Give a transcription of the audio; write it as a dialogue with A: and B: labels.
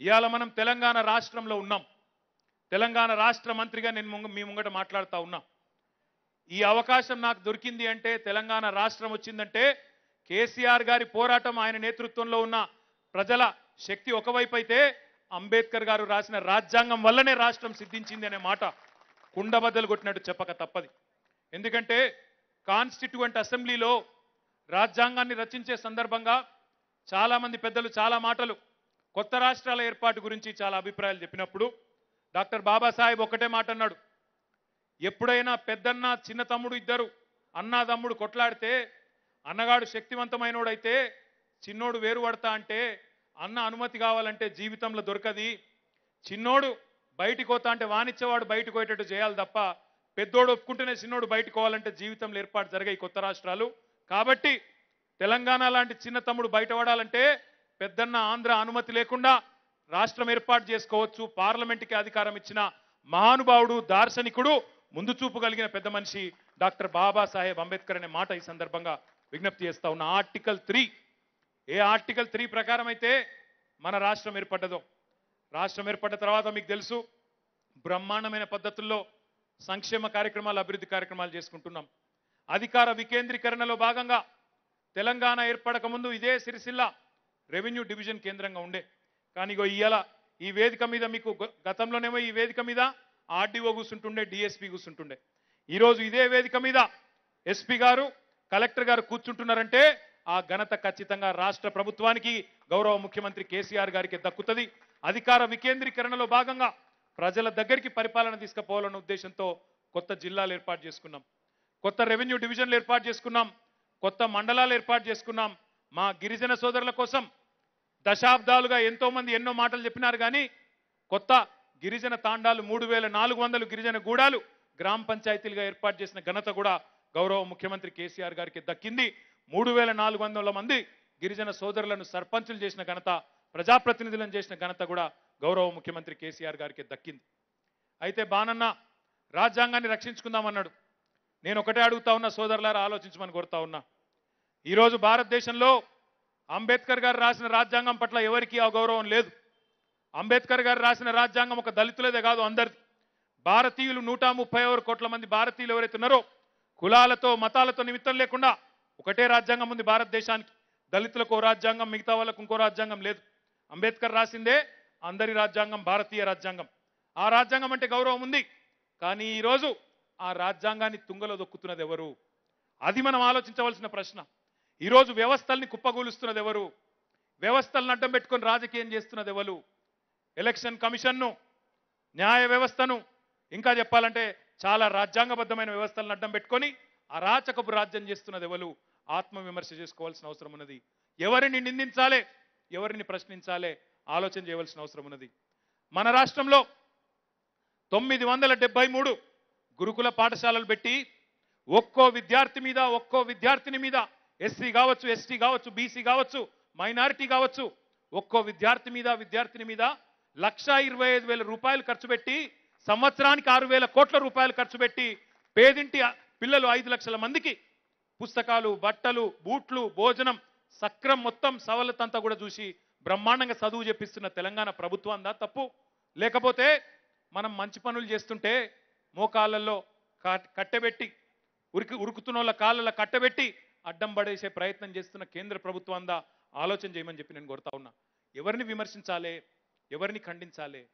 A: ఇవాళ మనం తెలంగాణ రాష్ట్రంలో ఉన్నాం. తెలంగాణ రాష్ట్ర మంత్రిగా నేను ముంగ- మీ ముంగట మాట్లాడుతూ ఉన్నా. ఈ అవకాశం నాకు దొరికింది అంటే తెలంగాణ రాష్ట్రం వచ్చిందంటే కేసీఆర్ గారి పోరాటం ఆయన నేతృత్వంలో ఉన్న ప్రజల శక్తి ఒకవైపు అయితే అంబేద్కర్ గారు రాసిన రాజ్యాంగం వల్లనే రాష్ట్రం సిద్ధించింది అనే మాట కుండబద్దలు కొట్టినట్టు చెప్పక తప్పది. ఎందుకంటే కాన్స్టిట్యూంట్ అసెంబ్లీలో రాజ్యాంగాన్ని రచించే సందర్భంగా చాలామంది పెద్దలు చాలా మాటలు కొత్త రాష్ట్రాల ఏర్పాటు గురించి చాలా అభిప్రాయాలు చెప్పినప్పుడు డాక్టర్ బాబాసాహెబ్ ఒకటే మాట అన్నాడు. ఎప్పుడైనా పెద్దన్న చిన్న తమ్ముడు ఇద్దరు అన్నాదమ్ముడు కొట్లాడితే అన్నగాడు శక్తివంతమైనోడైతే చిన్నోడు వేరు పడతా అంటే అన్న అనుమతి కావాలంటే జీవితంలో దొరకది. చిన్నోడు బయటికి పోతా అంటే వాణిచ్చేవాడు బయటకు పోయేటట్టు చేయాలి తప్ప పెద్దోడు ఒప్పుకుంటేనే చిన్నోడు బయటకు పోవాలంటే జీవితంలో ఏర్పాటు జరిగాయి కొత్త రాష్ట్రాలు. కాబట్టి తెలంగాణ లాంటి చిన్న తమ్ముడు బయటపడాలంటే పెద్దన్న ఆంధ్ర అనుమతి లేకుండా రాష్ట్రం ఏర్పాటు చేసుకోవచ్చు. పార్లమెంట్కి అధికారం ఇచ్చిన మహానుభావుడు దార్శనికుడు ముందు చూపు కలిగిన పెద్ద మనిషి డాక్టర్ బాబాసాహెబ్ అంబేద్కర్ అనే మాట ఈ సందర్భంగా విజ్ఞప్తి చేస్తా ఉన్న. Article three. ఏ ఆర్టికల్ త్రీ ప్రకారం అయితే మన రాష్ట్రం ఏర్పడ్డదో. రాష్ట్రం ఏర్పడ్డ తర్వాత మీకు తెలుసు బ్రహ్మాండమైన పద్ధతుల్లో సంక్షేమ కార్యక్రమాలు అభివృద్ధి కార్యక్రమాలు చేసుకుంటున్నాం. అధికార వికేంద్రీకరణలో భాగంగా తెలంగాణ ఏర్పడక ముందు ఇదే సిరిసిల్ల రెవెన్యూ డివిజన్ కేంద్రంగా ఉండే. కానీ ఇగో ఇయ్యాల ఈ వేదిక మీద మీకు గతంలోనేమో ఈ వేదిక మీద ఆర్డీఓ కూర్చుంటుండే డిఎస్పీ కూర్చుంటుండే ఈరోజు ఇదే వేదిక మీద ఎస్పీ గారు కలెక్టర్ గారు కూర్చుంటున్నారంటే ఆ ఘనత ఖచ్చితంగా రాష్ట్ర ప్రభుత్వానికి గౌరవ ముఖ్యమంత్రి కేసీఆర్ గారికి దక్కుతుంది. అధికార వికేంద్రీకరణలో భాగంగా ప్రజల దగ్గరికి పరిపాలన తీసుకుపోవాలన్న ఉద్దేశంతో కొత్త జిల్లాలు ఏర్పాటు చేసుకున్నాం. కొత్త రెవెన్యూ డివిజన్లు ఏర్పాటు చేసుకున్నాం. కొత్త మండలాలు ఏర్పాటు చేసుకున్నాం. మా గిరిజన సోదరుల కోసం దశాబ్దాలుగా ఎంతో మంది ఎన్నో మాటలు చెప్పినారు కానీ కొత్త గిరిజన తాండాలు మూడు వేల నాలుగు వందలు గిరిజన గూడాలు గ్రామ పంచాయతీలుగా ఏర్పాటు చేసిన ఘనత కూడా గౌరవ ముఖ్యమంత్రి కేసీఆర్ గారికి దక్కింది. మూడు వేల నాలుగు వందల మంది గిరిజన సోదరులను సర్పంచులు చేసిన ఘనత ప్రజాప్రతినిధులను చేసిన ఘనత కూడా గౌరవ ముఖ్యమంత్రి కేసీఆర్ గారికి దక్కింది. అయితే బానన్న రాజ్యాంగాన్ని రక్షించుకుందామన్నాడు. నేను ఒకటే అడుగుతా ఉన్నా సోదరులారా ఆలోచించమని కోరుతా ఉన్నా. ఈరోజు భారతదేశంలో అంబేద్కర్ గారు రాసిన రాజ్యాంగం పట్ల ఎవరికీ అగౌరవం లేదు. అంబేద్కర్ గారు రాసిన రాజ్యాంగం ఒక దళితులదే కాదు అందరిది. భారతీయులు నూట ముప్పై ఆరు కోట్ల మంది భారతీయులు ఎవరైతే ఉన్నారో కులాలతో మతాలతో నిమిత్తం లేకుండా ఒకటే రాజ్యాంగం ఉంది భారతదేశానికి. దళితులకు ఓ రాజ్యాంగం మిగతా వాళ్ళకు ఇంకో రాజ్యాంగం లేదు. అంబేద్కర్ రాసిందే అందరి రాజ్యాంగం భారతీయ రాజ్యాంగం. ఆ రాజ్యాంగం అంటే గౌరవం ఉంది. కానీ ఈరోజు ఆ రాజ్యాంగాన్ని తుంగలో దొక్కుతున్నది ఎవరు? అది మనం ఆలోచించవలసిన ప్రశ్న. ఈరోజు వ్యవస్థల్ని కుప్పగూలుస్తున్నది ఎవరు వ్యవస్థలను అడ్డం పెట్టుకొని రాజకీయం చేస్తున్నది ఎవరు ఎలక్షన్ కమిషన్ను న్యాయ వ్యవస్థను ఇంకా చెప్పాలంటే చాలా రాజ్యాంగబద్ధమైన వ్యవస్థలను అడ్డం పెట్టుకొని అరాచకపు రాజ్యం చేస్తున్నది ఎవరు ఆత్మవిమర్శ చేసుకోవాల్సిన అవసరం ఉన్నది. ఎవరిని నిందించాలే? ఎవరిని ప్రశ్నించాలే? ఆలోచన చేయవలసిన అవసరం ఉన్నది. మన రాష్ట్రంలో తొమ్మిది వందల డెబ్బై మూడు గురుకుల పాఠశాలలు పెట్టి ఒక్కో విద్యార్థి మీద ఒక్కో విద్యార్థిని మీద ఎస్సీ కావచ్చు ఎస్టీ కావచ్చు బీసీ కావచ్చు మైనారిటీ కావచ్చు ఒక్కో విద్యార్థి మీద విద్యార్థిని మీద లక్ష ఇరవై ఐదు వేల రూపాయలు ఖర్చు పెట్టి సంవత్సరానికి ఆరు వేల కోట్ల రూపాయలు ఖర్చు పెట్టి పేదింటి పిల్లలు ఐదు లక్షల మందికి పుస్తకాలు బట్టలు బూట్లు భోజనం సక్రం మొత్తం సవలతంతా కూడా చూసి బ్రహ్మాండంగా చదువు చెప్పిస్తున్న తెలంగాణ ప్రభుత్వం దా తప్పు. లేకపోతే మనం మంచి పనులు చేస్తుంటే మోకాళ్ళల్లో కట్టబెట్టి కట్టెబెట్టి ఉరికి ఉరుకుతున్న వాళ్ళ కాళ్ళలో కట్టబెట్టి అడ్డం పడేసే ప్రయత్నం చేస్తున్న కేంద్ర ప్రభుత్వం అందా ఆలోచన చేయమని చెప్పి నేను కోరుతా ఉన్నా. ఎవరిని విమర్శించాలి? ఎవరిని ఖండించాలి?